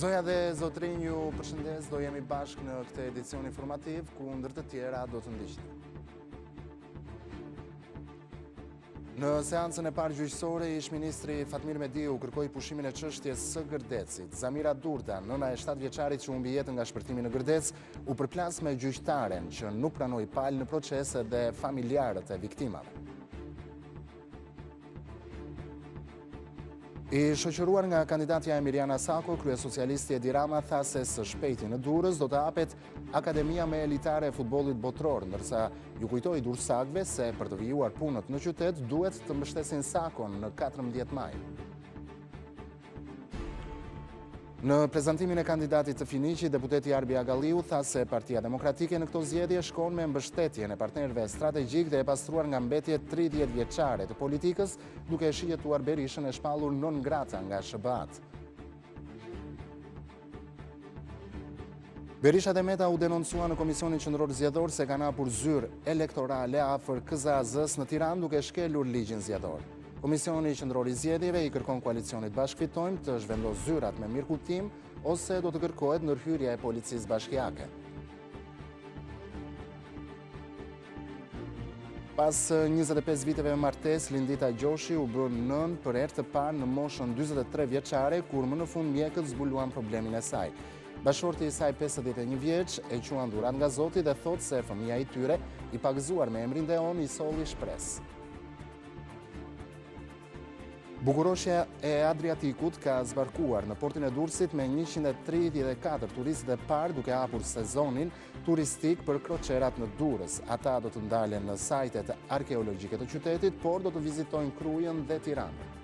Zonja dhe zotërinj ju përshëndes, do jemi bashkë në këtë edicion informativ, ku ndër të tjera do të ndiqni. Në seancën e parë gjyqësore, ish ministri Fatmir Mediu kërkoi pushimin e çështjes së Gërdecit. Zamira Durda, nëna e 7 vjeçarit që humbi jetën nga shpërthimi në Gërdec, U përplas me gjyqtaren që nuk pranoi palë në proces edhe familjarët e viktimave. I shoqëruar nga kandidatja Emiliana Sako, kryesocialisti Edi Rama tha se së shpejti në Durrës do të hapet Akademia më elitare e futbollit botëror, ndërsa u kujtoi durrsakëve se për të vijuar punët në qytet duhet të mbështesin Sakon në 14 maj. Në prezantimin e kandidatit të Finiqit, deputeti Arbi Agalliu tha se Partia Demokratike në këto zgjedhje shkon me mbështetjen e partnerëve strategjikë dhe e pastruar nga mbetjet 30 vjeçare të politikës, duke e shigjetuar Berishën e shpallur non grata nga SHBA-të. Berisha dhe Meta u denoncua në Komisionin Qendror Zgjedhor se kanë hapur zyrë elektorale afër KZAZ-ës në Tiran duke shkelur ligjin zgjedhor. Komisioni Qendror i Zgjedhjeve i kërkon koalicionit Bashkë Fitojmë të zhvendosë zyrat me mirëkuptim ose do të kërkohet ndërhyrja e policisë bashkiake. Pas 25 viteve martesë, Lindita Gjoshi u bë nënë për herë të parë në moshën 43 vjeçare, kur më në fund mjekët zbuluan problemin e saj. Bashkëshorti i saj 51 vjeç e quan dhuratë nga zoti dhe thotë se fëmija i tyre i pagëzuar me emrin Dheon i solli shpresë. Bukuroshja e Adriatikut ka zbarkuar në portin e Durrësit me 134 turistët e parë duke hapur sezonin turistik për kroçerat në Durrës. Ata do të ndalen në sajtet arkeologjike të qytetit, por do të vizitojnë Krujën dhe Tiranën.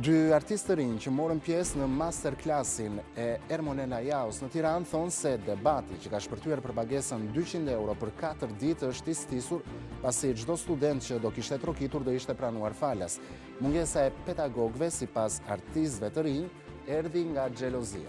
Dy artistë të rinj që morën pjesë në masterclassin e Ermonela Jahos në Tiranë thonë se debati që ka shpërthyer për pagesën 200 euro për 4 ditë është i stisur, pasi çdo student që do kishte trokitur do ishte pranuar falas. Mungesa e pedagogëve sipas artistëve të rinj Erdhi nga xhelozia.